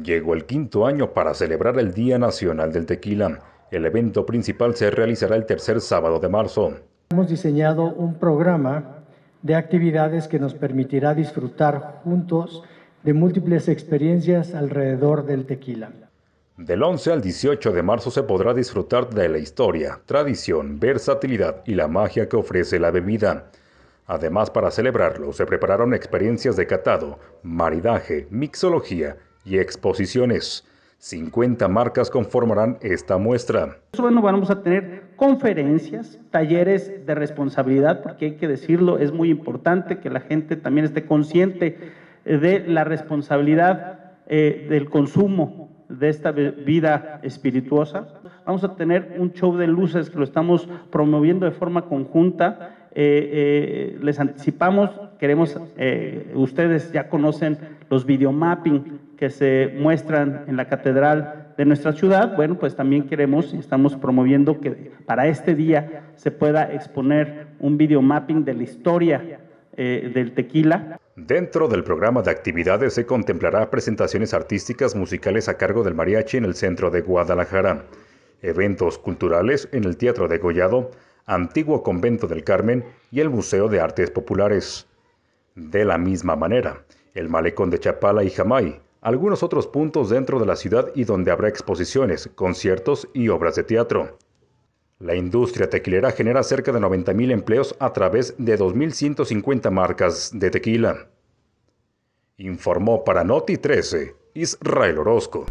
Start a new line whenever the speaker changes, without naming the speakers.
Llegó el quinto año para celebrar el Día Nacional del Tequila. El evento principal se realizará el tercer sábado de marzo.
Hemos diseñado un programa de actividades que nos permitirá disfrutar juntos de múltiples experiencias alrededor del tequila.
Del 11 al 18 de marzo se podrá disfrutar de la historia, tradición, versatilidad y la magia que ofrece la bebida. Además, para celebrarlo, se prepararon experiencias de catado, maridaje, mixología y exposiciones. 50 marcas conformarán esta muestra.
Bueno, vamos a tener conferencias, talleres de responsabilidad, porque hay que decirlo, es muy importante que la gente también esté consciente de la responsabilidad eh, del consumo de esta vida espirituosa. Vamos a tener un show de luces que lo estamos promoviendo de forma conjunta. Eh, eh, les anticipamos, queremos, ustedes ya conocen los videomapping que se muestran en la catedral de nuestra ciudad, bueno, pues también queremos estamos promoviendo que para este día se pueda exponer un videomapping de la historia eh, del tequila.
Dentro del programa de actividades se contemplará presentaciones artísticas musicales a cargo del mariachi en el centro de Guadalajara, eventos culturales en el Teatro de Gollado, Antiguo Convento del Carmen y el Museo de Artes Populares. De la misma manera, el Malecón de Chapala y Jamay, algunos otros puntos dentro de la ciudad y donde habrá exposiciones, conciertos y obras de teatro. La industria tequilera genera cerca de 90.000 empleos a través de 2.150 marcas de tequila. Informó para Noti 13 Israel Orozco.